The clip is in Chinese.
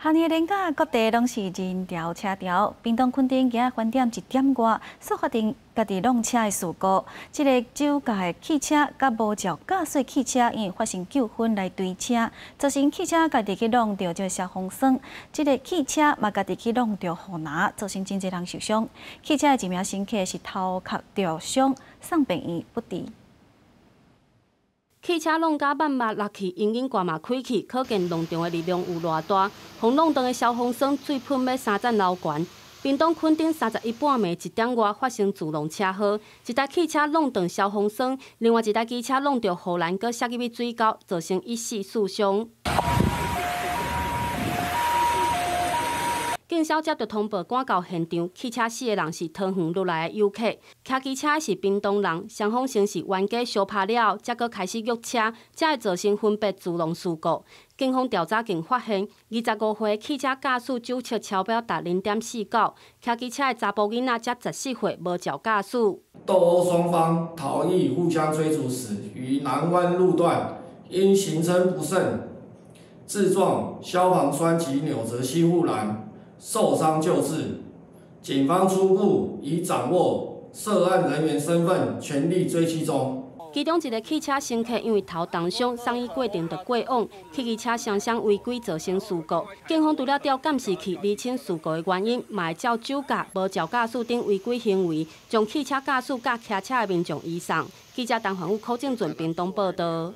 行业连假各地拢是人潮车潮，屏东垦丁今日饭店一点外，所发生家己弄车的事故。这个酒驾的汽车甲无照驾驶汽车，因发生纠纷来追车，造成汽车家己去弄到这消防栓，这个汽车嘛家己去弄到护栏，造成真侪人受伤。汽车的一名乘客是头壳着伤，送病院不治。汽车弄甲慢慢落去，隐隐挂嘛开去，可见弄中的力量有偌大。风弄断的消防栓水喷要三层楼悬。屏东垦顶三十一半暝一点外发生自动车祸，一台汽车弄断消防栓，另外一台机车弄到护栏，搁摔入去水沟，造成一死四伤。消接到通报，赶到现场。汽车死的人是桃园落来的游客，骑机车是屏东人。双方先是冤家相拍了，才搁开始约车，才会造成分别自动事故。警方调查竟发现，二十五岁汽车驾驶酒测超标达零点四九，骑机车的查甫囡仔才十四岁，无照驾驶。斗殴双方逃逸互相追逐时，于南湾路段因行车不慎，自撞消防栓及扭折吸护栏。受伤救治，警方初步已掌握涉案人员身份，全力追缉中。其中一个汽车乘客因为头重伤，送医过程就过往，汽机车双双违规造成事故。警方除了调监视器厘清事故的原因，也会照酒驾、无照驾驶等违规行为，将汽车驾驶甲骑车的民众移送。记者陈焕武、柯正准、屏东报道。